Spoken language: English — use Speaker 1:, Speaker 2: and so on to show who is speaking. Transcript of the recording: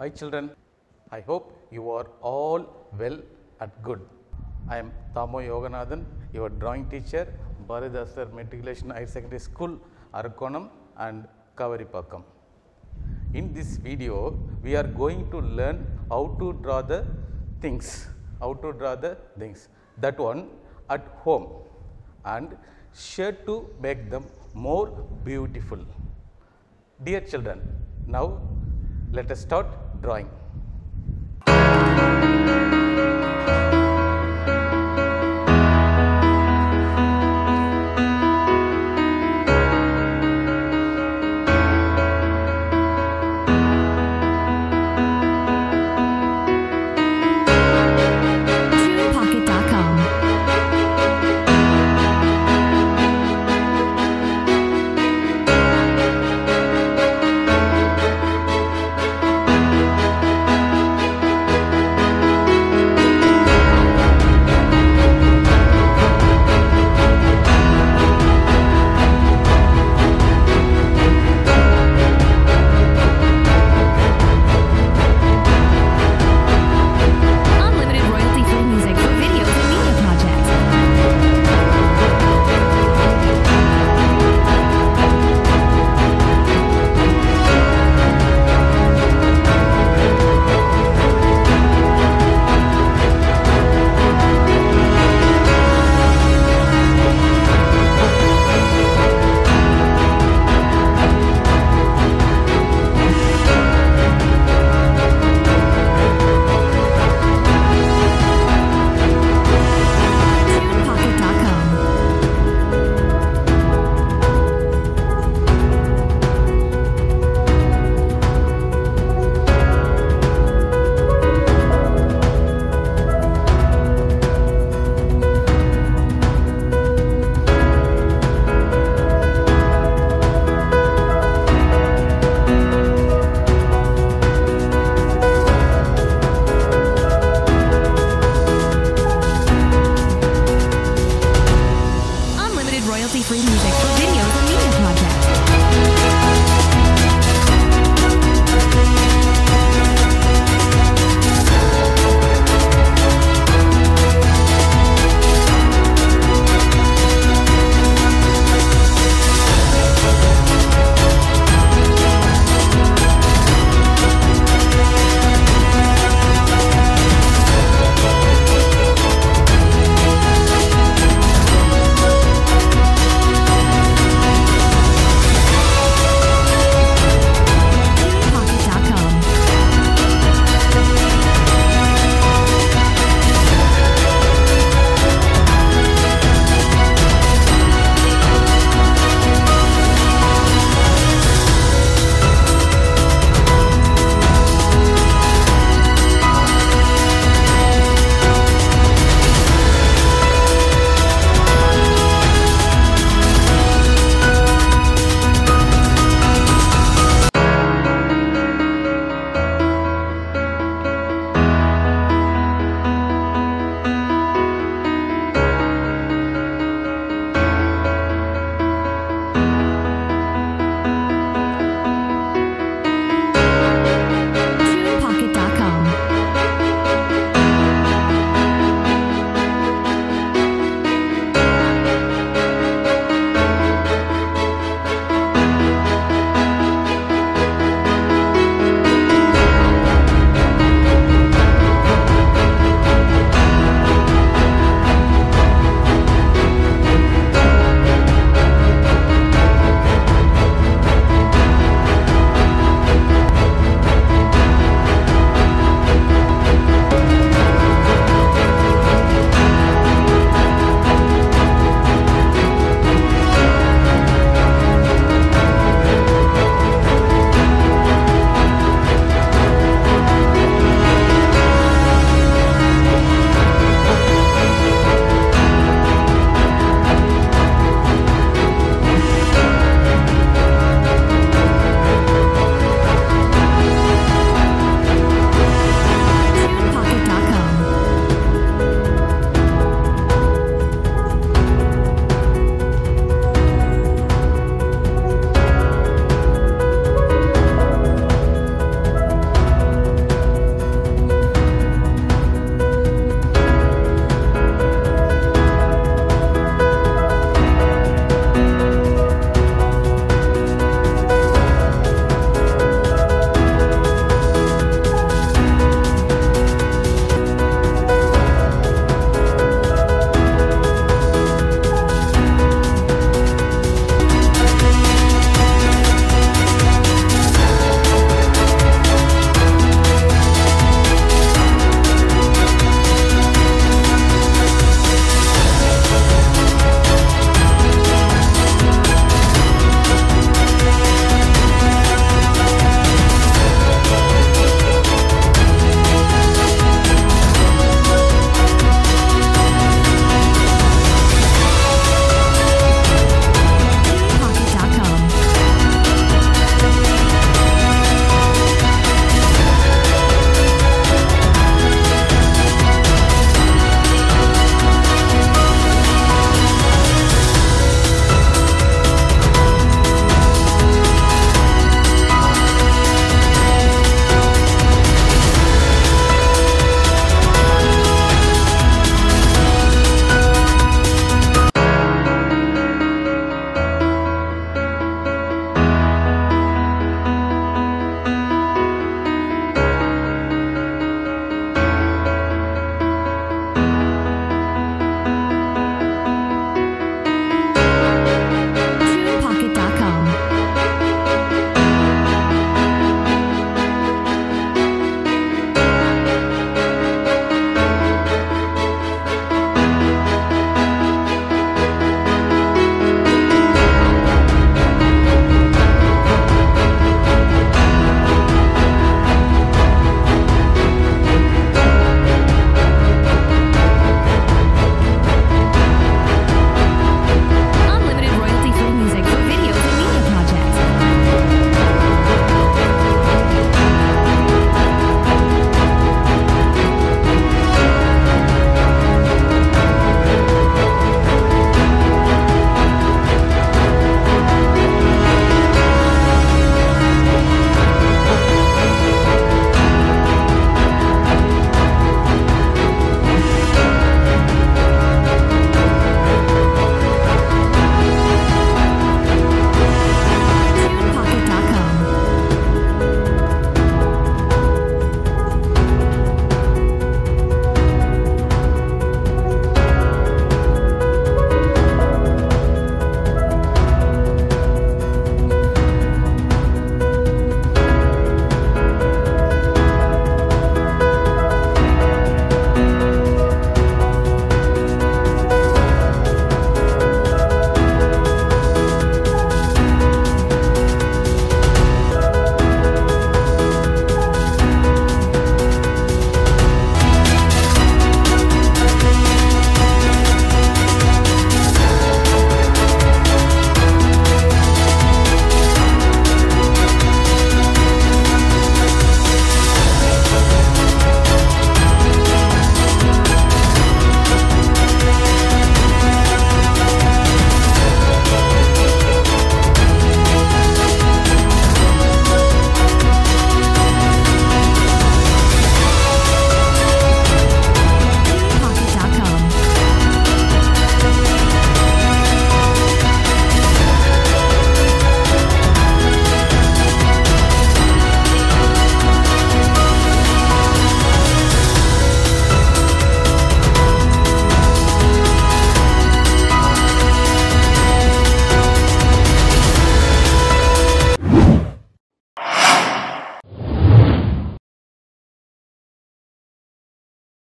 Speaker 1: Hi children, I hope you are all well and good. I am Thamo Yoganathan, your drawing teacher, Bharathidhasanar Matriculation Higher Secondary School, Arakkonam and Kaveripakkam. In this video, we are going to learn how to draw the things, how to draw the things. That one at home and share to make them more beautiful. Dear children, now let us start drawing.